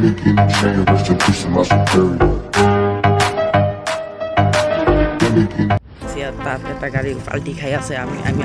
Candy getting trained, rest in peace to my superior. सियाता पे पैगारी फाल दिखाया से आमी आमी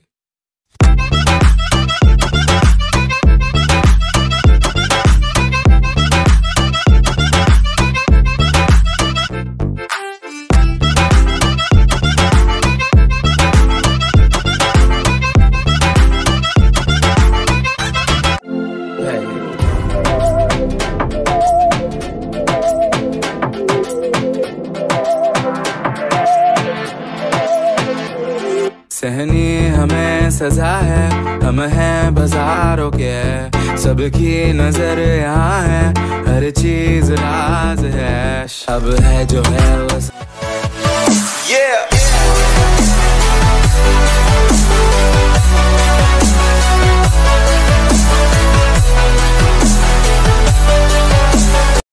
सहनी हमें सजा है, हम हैं बाजारों के सबकी नज़र यहाँ है, हर चीज़ राज है अब है जो है वो.